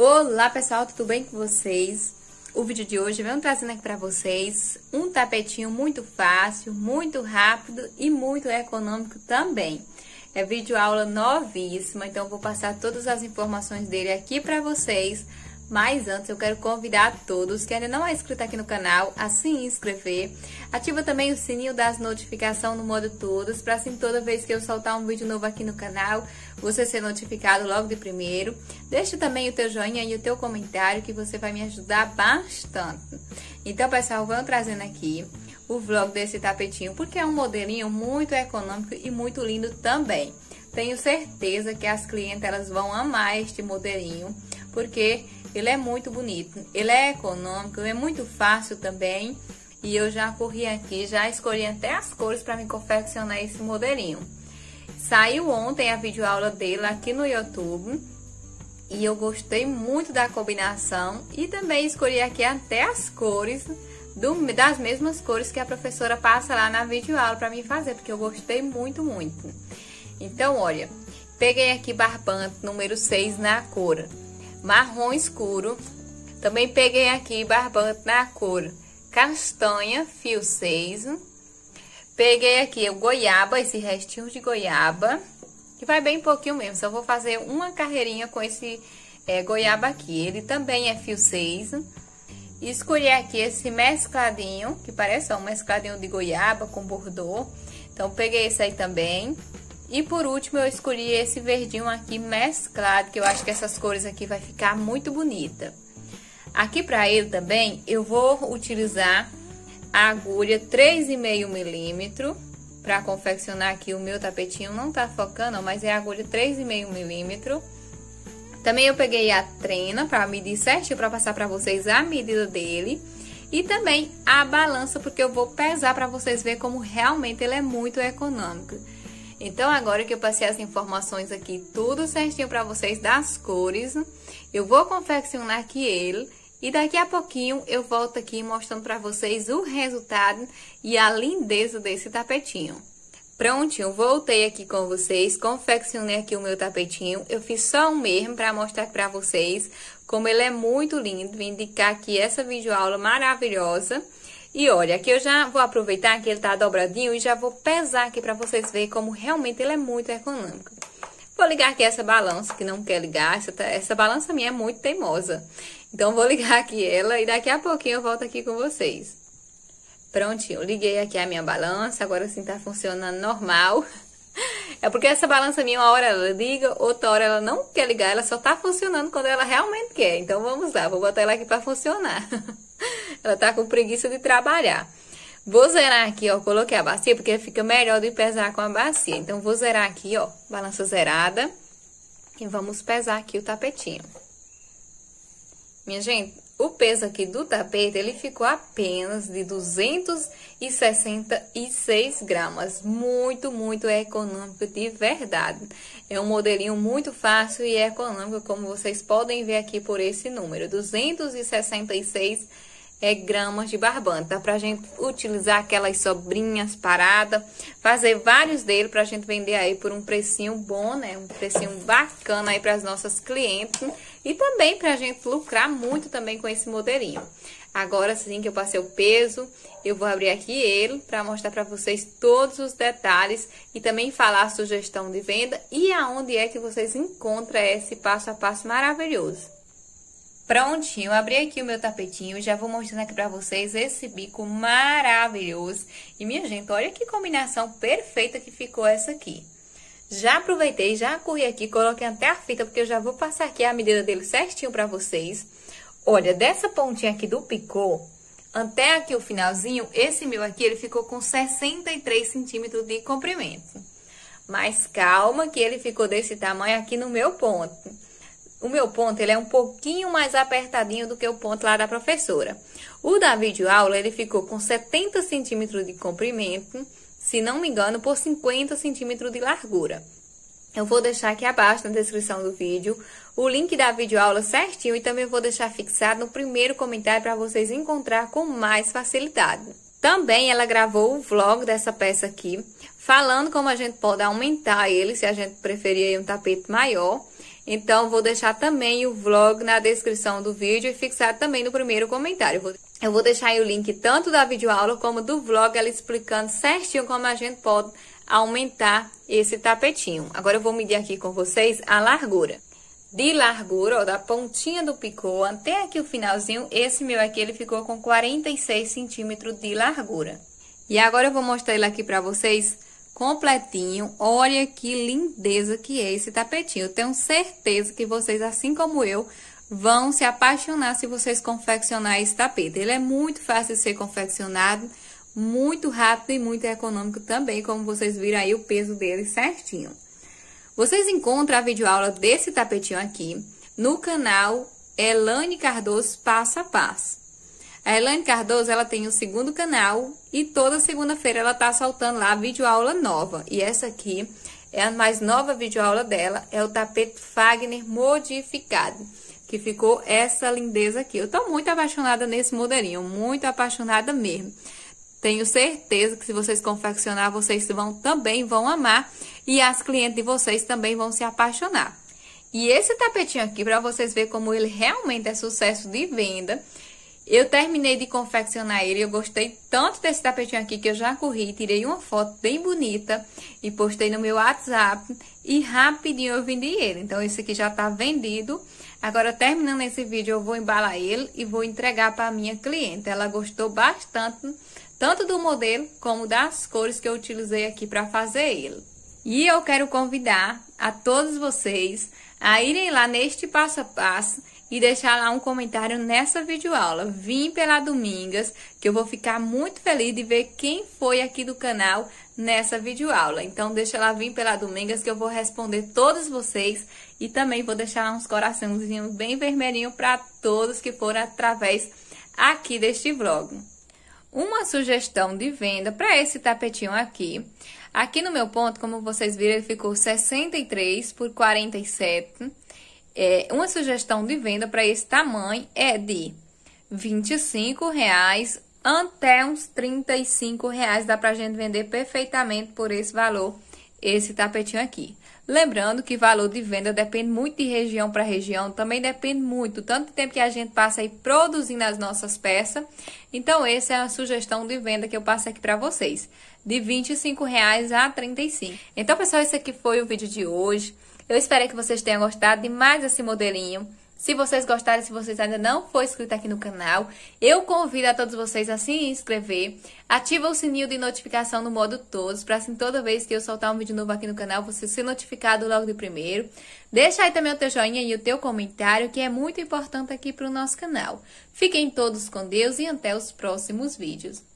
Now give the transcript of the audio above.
Olá pessoal, tudo bem com vocês? O vídeo de hoje vem trazendo aqui para vocês um tapetinho muito fácil, muito rápido e muito econômico também. É vídeo aula novíssima, então vou passar todas as informações dele aqui para vocês mas antes eu quero convidar todos que ainda não é inscrito aqui no canal a se inscrever. Ativa também o sininho das notificações no modo todos, para assim toda vez que eu soltar um vídeo novo aqui no canal, você ser notificado logo de primeiro. Deixa também o teu joinha e o teu comentário que você vai me ajudar bastante. Então, pessoal, vamos trazendo aqui o vlog desse tapetinho, porque é um modelinho muito econômico e muito lindo também. Tenho certeza que as clientes elas vão amar este modelinho, porque ele é muito bonito, ele é econômico, é muito fácil também. E eu já corri aqui, já escolhi até as cores para me confeccionar esse modelinho. Saiu ontem a videoaula dele aqui no YouTube. E eu gostei muito da combinação. E também escolhi aqui até as cores, do, das mesmas cores que a professora passa lá na videoaula para mim fazer. Porque eu gostei muito, muito. Então, olha, peguei aqui barbante número 6 na cor marrom escuro. Também peguei aqui barbante na cor castanha, fio 6. Peguei aqui o goiaba, esse restinho de goiaba, que vai bem pouquinho mesmo. Só vou fazer uma carreirinha com esse é, goiaba aqui. Ele também é fio 6. Escolhi aqui esse mescladinho, que parece ó, um mescladinho de goiaba com bordô. Então, peguei esse aí também. E por último, eu escolhi esse verdinho aqui mesclado, que eu acho que essas cores aqui vai ficar muito bonita. Aqui para ele também, eu vou utilizar a agulha 3,5 milímetro para confeccionar aqui o meu tapetinho. Não tá focando, mas é a agulha 3,5 milímetro. Também eu peguei a trena para medir certinho, para passar para vocês a medida dele. E também a balança, porque eu vou pesar para vocês verem como realmente ele é muito econômico. Então, agora que eu passei as informações aqui, tudo certinho para vocês das cores, eu vou confeccionar aqui ele e daqui a pouquinho eu volto aqui mostrando para vocês o resultado e a lindeza desse tapetinho. Prontinho, voltei aqui com vocês, confeccionei aqui o meu tapetinho. Eu fiz só um mesmo para mostrar para vocês como ele é muito lindo, vim indicar aqui essa videoaula maravilhosa. E olha, aqui eu já vou aproveitar que ele tá dobradinho e já vou pesar aqui para vocês verem como realmente ele é muito econômico. Vou ligar aqui essa balança que não quer ligar, essa, tá, essa balança minha é muito teimosa. Então, vou ligar aqui ela e daqui a pouquinho eu volto aqui com vocês. Prontinho, liguei aqui a minha balança, agora sim tá funcionando normal. É porque essa balança minha, uma hora ela liga, outra hora ela não quer ligar, ela só tá funcionando quando ela realmente quer. Então, vamos lá, vou botar ela aqui para funcionar. Ela tá com preguiça de trabalhar. Vou zerar aqui, ó, coloquei a bacia porque fica melhor de pesar com a bacia. Então, vou zerar aqui, ó, balança zerada. E vamos pesar aqui o tapetinho. Minha gente, o peso aqui do tapete, ele ficou apenas de 266 gramas. Muito, muito econômico de verdade. É um modelinho muito fácil e econômico, como vocês podem ver aqui por esse número. 266 gramas é, gramas de barbante. Dá pra gente utilizar aquelas sobrinhas paradas, fazer vários dele pra gente vender aí por um precinho bom, né? Um precinho bacana aí pras nossas clientes e também pra gente lucrar muito também com esse modelinho. Agora sim que eu passei o peso, eu vou abrir aqui ele para mostrar para vocês todos os detalhes e também falar a sugestão de venda e aonde é que vocês encontram esse passo a passo maravilhoso. Prontinho, abri aqui o meu tapetinho, já vou mostrando aqui pra vocês esse bico maravilhoso. E minha gente, olha que combinação perfeita que ficou essa aqui. Já aproveitei, já corri aqui, coloquei até a fita, porque eu já vou passar aqui a medida dele certinho pra vocês. Olha, dessa pontinha aqui do picô, até aqui o finalzinho, esse meu aqui, ele ficou com 63 centímetros de comprimento. Mas calma que ele ficou desse tamanho aqui no meu ponto o meu ponto ele é um pouquinho mais apertadinho do que o ponto lá da professora. O da videoaula ele ficou com 70 centímetros de comprimento, se não me engano, por 50 centímetros de largura. Eu vou deixar aqui abaixo na descrição do vídeo o link da videoaula certinho e também vou deixar fixado no primeiro comentário para vocês encontrar com mais facilidade. Também ela gravou o vlog dessa peça aqui, falando como a gente pode aumentar ele, se a gente preferir um tapete maior. Então, vou deixar também o vlog na descrição do vídeo e fixar também no primeiro comentário. Eu vou deixar aí o link tanto da videoaula como do vlog, ela explicando certinho como a gente pode aumentar esse tapetinho. Agora, eu vou medir aqui com vocês a largura. De largura, ó, da pontinha do picô até aqui o finalzinho, esse meu aqui, ele ficou com 46 centímetros de largura. E agora eu vou mostrar ele aqui pra vocês completinho. Olha que lindeza que é esse tapetinho. Eu tenho certeza que vocês, assim como eu, vão se apaixonar se vocês confeccionar esse tapete. Ele é muito fácil de ser confeccionado, muito rápido e muito econômico também, como vocês viram aí o peso dele certinho. Vocês encontram a videoaula desse tapetinho aqui no canal Elane Cardoso Passo a Passo. A Elaine Cardoso, ela tem o segundo canal e toda segunda-feira ela tá soltando lá videoaula nova. E essa aqui é a mais nova videoaula dela, é o tapete Fagner modificado, que ficou essa lindeza aqui. Eu tô muito apaixonada nesse modelinho, muito apaixonada mesmo. Tenho certeza que se vocês confeccionar, vocês vão também vão amar e as clientes de vocês também vão se apaixonar. E esse tapetinho aqui, para vocês verem como ele realmente é sucesso de venda, eu terminei de confeccionar ele, eu gostei tanto desse tapetinho aqui que eu já corri, tirei uma foto bem bonita e postei no meu WhatsApp e rapidinho eu vendi ele. Então, esse aqui já tá vendido. Agora, terminando esse vídeo, eu vou embalar ele e vou entregar para minha cliente. Ela gostou bastante, tanto do modelo como das cores que eu utilizei aqui para fazer ele. E eu quero convidar a todos vocês a irem lá neste passo a passo e deixar lá um comentário nessa videoaula. Vim pela Domingas, que eu vou ficar muito feliz de ver quem foi aqui do canal nessa videoaula. Então, deixa lá vir pela Domingas que eu vou responder todos vocês e também vou deixar lá uns coraçãozinhos bem vermelhinho para todos que foram através aqui deste vlog. Uma sugestão de venda para esse tapetinho aqui. Aqui no meu ponto, como vocês viram, ele ficou 63 por 47 é, uma sugestão de venda para esse tamanho é de R$ reais até uns R$ reais dá para a gente vender perfeitamente por esse valor, esse tapetinho aqui. Lembrando que valor de venda depende muito de região para região, também depende muito, tanto tempo que a gente passa aí produzindo as nossas peças. Então, essa é a sugestão de venda que eu passo aqui para vocês, de R$ reais a R$ 35. Então, pessoal, esse aqui foi o vídeo de hoje. Eu espero que vocês tenham gostado de mais esse modelinho. Se vocês gostarem, se vocês ainda não for inscrito aqui no canal, eu convido a todos vocês a se inscrever. Ativa o sininho de notificação no modo todos, para assim toda vez que eu soltar um vídeo novo aqui no canal, você ser notificado logo de primeiro. Deixa aí também o teu joinha e o teu comentário, que é muito importante aqui para o nosso canal. Fiquem todos com Deus e até os próximos vídeos.